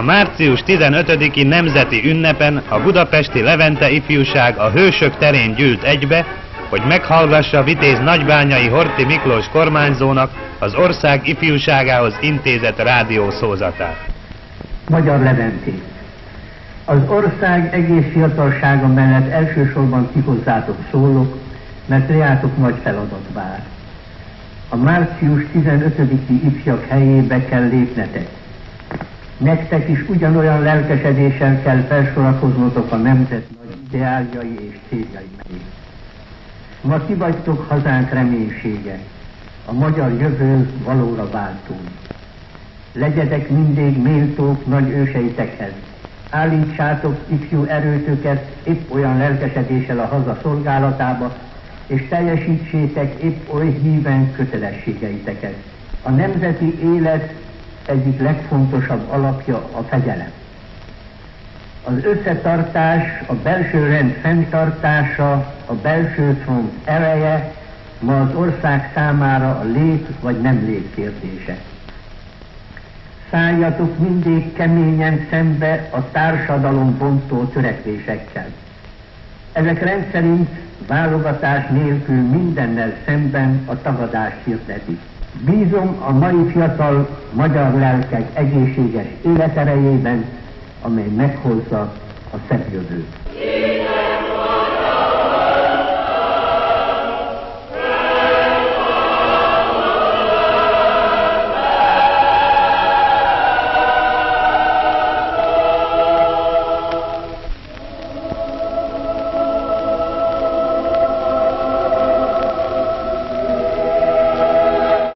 A március 15-i nemzeti ünnepen a budapesti Levente ifjúság a Hősök terén gyűlt egybe, hogy meghallgassa Vitéz nagybányai Horti Miklós kormányzónak az ország ifjúságához intézett rádiószózatát. Magyar Leventé. Az ország egész fiatalsága mellett elsősorban ti hozzátok szólok, mert reátok nagy feladat vár. A március 15-i ifjak helyébe kell lépnetek. Nektek is ugyanolyan lelkesedéssel kell felsorakoznotok a nemzet nagy ideáljai és céljai mellé. Ma ti vagytok hazánk reménysége, a magyar jövő valóra váltó. Legyetek mindig méltók nagy őseitekhez. Állítsátok ifjú erőtöket épp olyan lelkesedéssel a haza szolgálatába, és teljesítsétek épp oly híven kötelességeiteket. A nemzeti élet egyik legfontosabb alapja a fegyelem. Az összetartás, a belső rend fenntartása, a belső front ereje ma az ország számára a lét vagy nem lét kérdése. Szálljatok mindig keményen szembe a társadalom bontó törekvésekkel. Ezek rendszerint válogatás nélkül mindennel szemben a tagadást hirdetik. Bízom a mai fiatal magyar lelkek egészséges életerejében, amely meghozza a szebb jövőt.